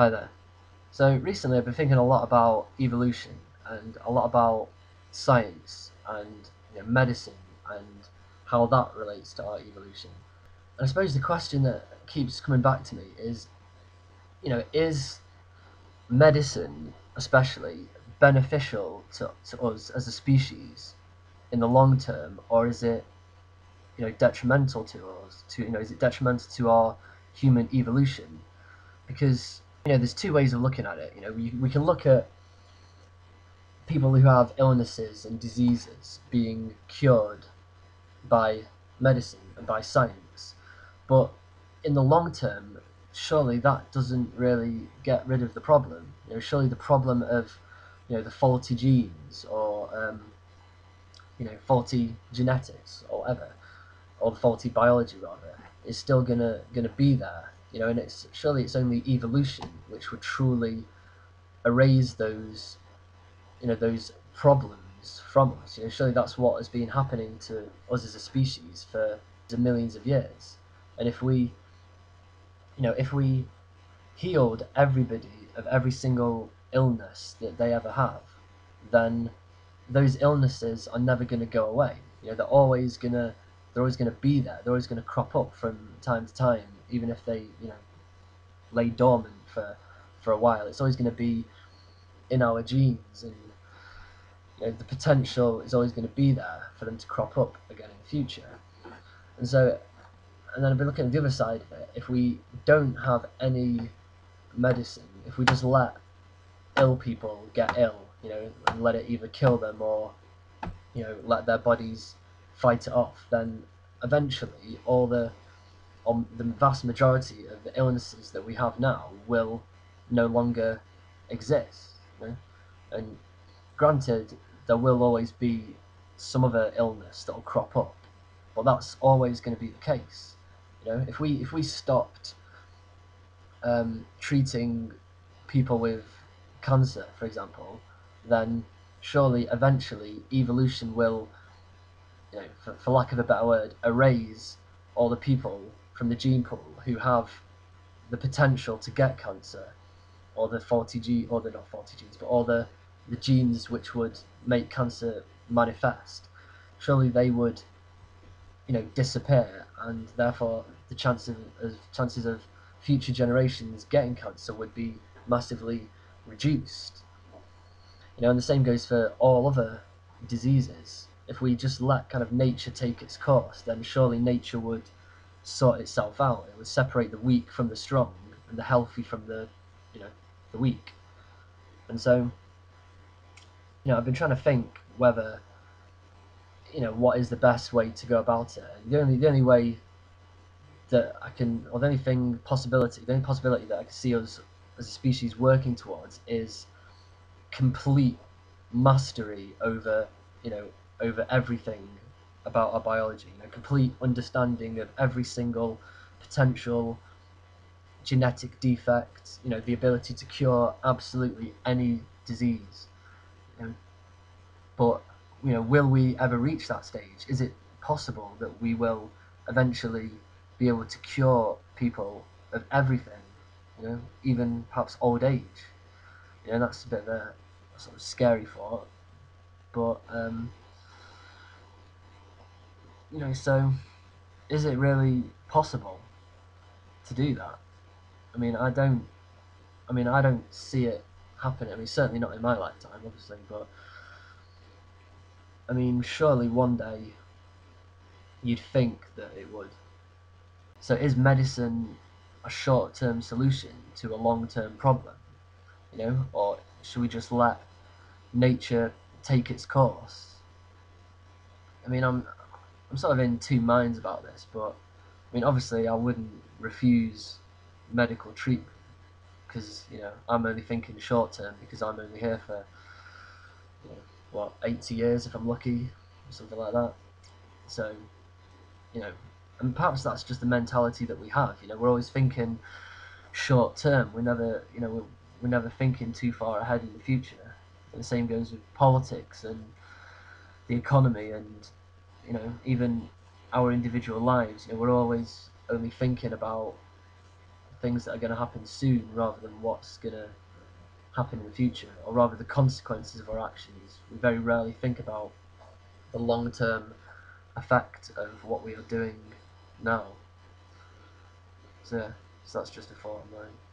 Hi there. So recently I've been thinking a lot about evolution and a lot about science and you know, medicine and how that relates to our evolution. And I suppose the question that keeps coming back to me is, you know, is medicine especially beneficial to, to us as a species in the long term or is it you know detrimental to us to you know is it detrimental to our human evolution because you know there's two ways of looking at it. You know we, we can look at people who have illnesses and diseases being cured by medicine and by science. But in the long term surely that doesn't really get rid of the problem. You know surely the problem of you know the faulty genes or um, you know faulty genetics or whatever or faulty biology rather is still gonna gonna be there you know and it's surely it's only evolution which would truly erase those you know those problems from us. You know surely that's what has been happening to us as a species for millions of years. And if we you know if we healed everybody of every single illness that they ever have then those illnesses are never going to go away. You know they're always going to they're always going to be there. They're always going to crop up from time to time, even if they, you know, lay dormant for for a while. It's always going to be in our genes, and you know, the potential is always going to be there for them to crop up again in the future. And so, and then I've been looking at the other side of it. If we don't have any medicine, if we just let ill people get ill, you know, and let it either kill them or, you know, let their bodies fight it off, then eventually all the um, the vast majority of the illnesses that we have now will no longer exist. And granted, there will always be some other illness that will crop up, but that's always going to be the case. You know, if we if we stopped um, treating people with cancer, for example, then surely eventually evolution will you know, for, for lack of a better word, erase all the people from the gene pool who have the potential to get cancer, or the 40 G, or the not 40 genes, but all the the genes which would make cancer manifest. Surely they would, you know, disappear, and therefore the chances of, chances of future generations getting cancer would be massively reduced. You know, and the same goes for all other diseases if we just let kind of nature take its course, then surely nature would sort itself out. It would separate the weak from the strong and the healthy from the, you know, the weak. And so, you know, I've been trying to think whether, you know, what is the best way to go about it. The only the only way that I can, or the only thing possibility, the only possibility that I can see us as a species working towards is complete mastery over, you know, over everything about our biology, a complete understanding of every single potential genetic defect, you know, the ability to cure absolutely any disease. You know, but you know, will we ever reach that stage? Is it possible that we will eventually be able to cure people of everything? You know, even perhaps old age. You know, that's a bit of a, a sort of scary thought. But um, you know, so is it really possible to do that? I mean, I don't. I mean, I don't see it happening. I mean, certainly not in my lifetime, obviously, but I mean, surely one day you'd think that it would. So, is medicine a short-term solution to a long-term problem? You know, or should we just let nature take its course? I mean, I'm I'm sort of in two minds about this, but I mean, obviously, I wouldn't refuse medical treatment because you know I'm only thinking short term because I'm only here for you know, what 80 years if I'm lucky, or something like that. So, you know, and perhaps that's just the mentality that we have. You know, we're always thinking short term. We're never, you know, we're, we're never thinking too far ahead in the future. And the same goes with politics and the economy and you know, even our individual lives, you know, we're always only thinking about things that are going to happen soon rather than what's going to happen in the future, or rather the consequences of our actions. We very rarely think about the long term effect of what we are doing now. So, so that's just a thought of mine.